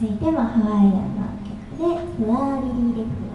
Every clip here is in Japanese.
続いてはハワイアンの曲で「フワーリリー・レフ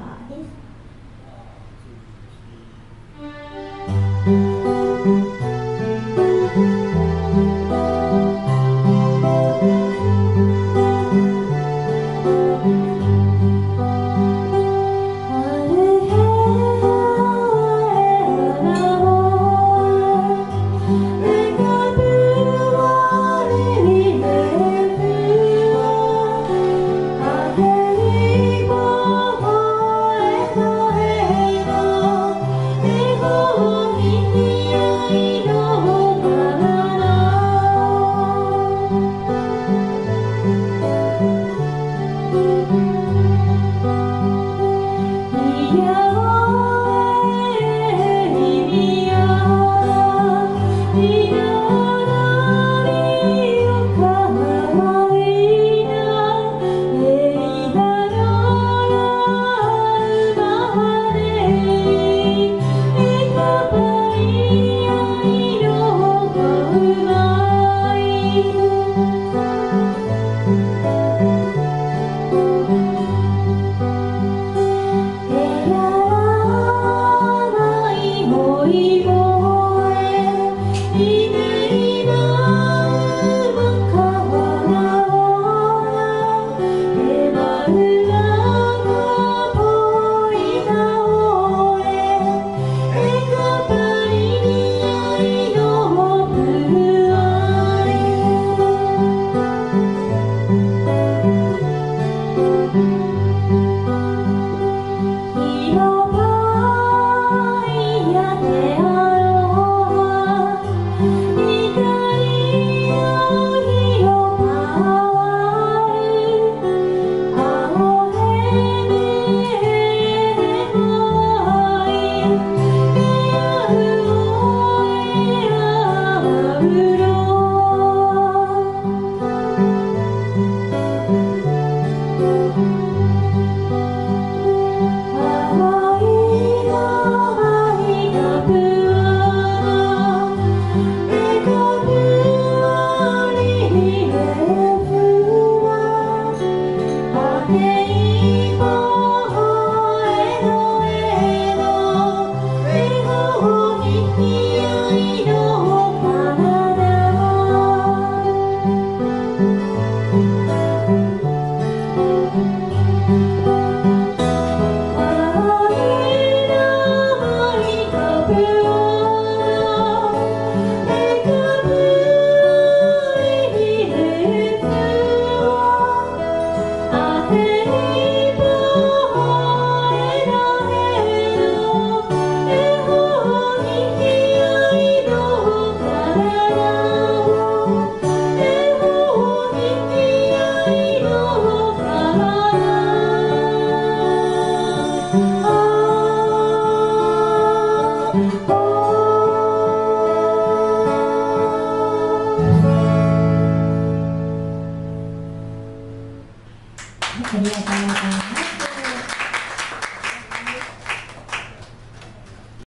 ありがとうございます。